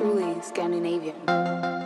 truly Scandinavian.